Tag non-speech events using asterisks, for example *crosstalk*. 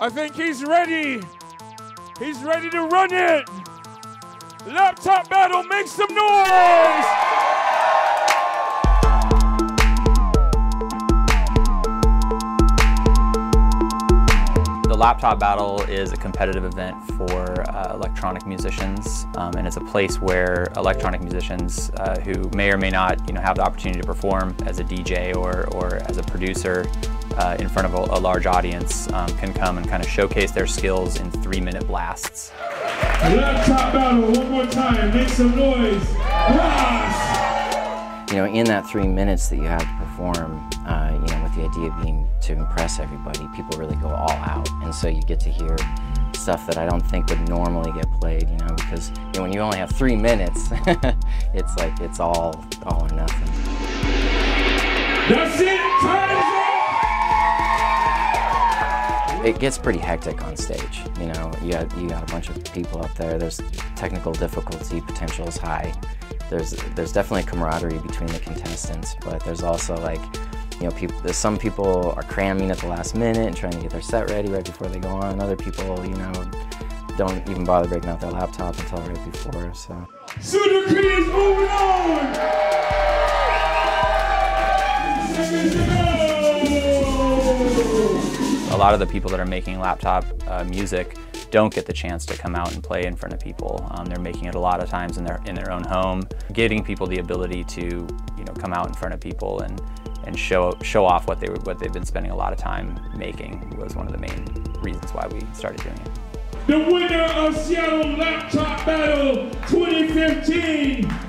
I think he's ready. He's ready to run it. Laptop battle, make some noise! The Laptop Battle is a competitive event for uh, electronic musicians, um, and it's a place where electronic musicians uh, who may or may not, you know, have the opportunity to perform as a DJ or, or as a producer uh, in front of a, a large audience um, can come and kind of showcase their skills in three-minute blasts. Laptop battle, one more time, make some noise. Ross! You know, in that three minutes that you have to perform, uh, you know, with the idea being to impress everybody, people really go all out. And so you get to hear stuff that I don't think would normally get played, you know, because you know, when you only have three minutes, *laughs* it's like it's all, all or nothing. That's it, time's It gets pretty hectic on stage, you know, you got, you got a bunch of people up there, there's technical difficulty potential is high. There's, there's definitely camaraderie between the contestants, but there's also like, you know, people, some people are cramming at the last minute and trying to get their set ready right before they go on. Other people, you know, don't even bother breaking out their laptop until right before, so. Creed is moving on! Lot of the people that are making laptop uh, music don't get the chance to come out and play in front of people. Um, they're making it a lot of times in their in their own home, giving people the ability to you know come out in front of people and and show show off what they, what they've been spending a lot of time making was one of the main reasons why we started doing it. The winner of Seattle Laptop Battle 2015, Pterodactyl Team!